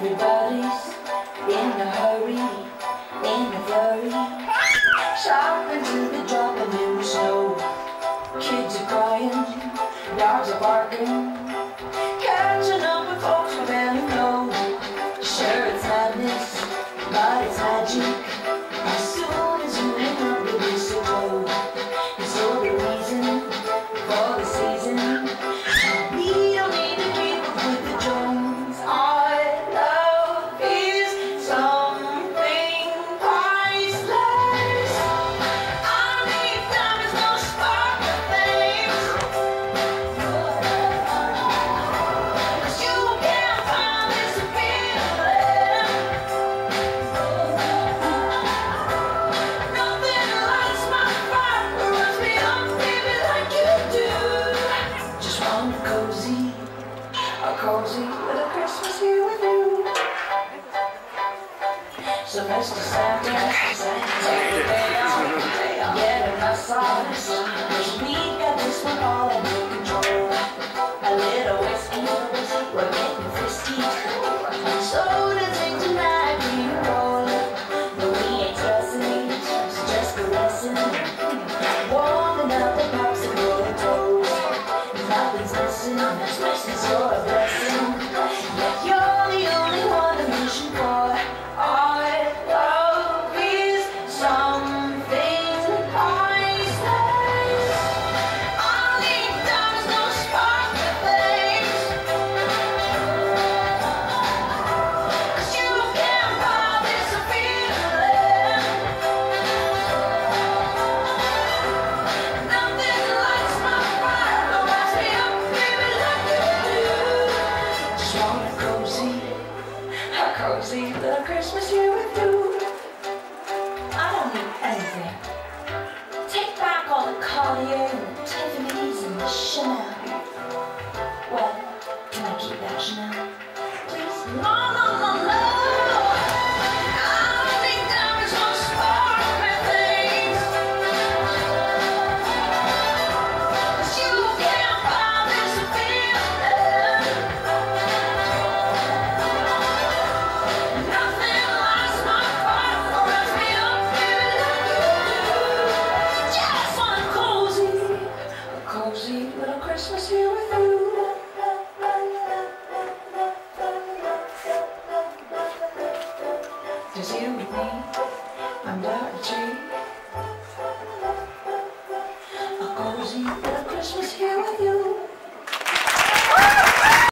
Everybody's in a hurry, in a flurry. Shopping to the drop of new snow. Kids are crying, dogs are barking. nice to with you. So nice Santa, see. The Christmas you with you, I don't need anything. Take back all the Cartier and the Tiffany's and the Chanel. Well, can I keep that Chanel? Please? No! Just you and me under a tree. A cozy little Christmas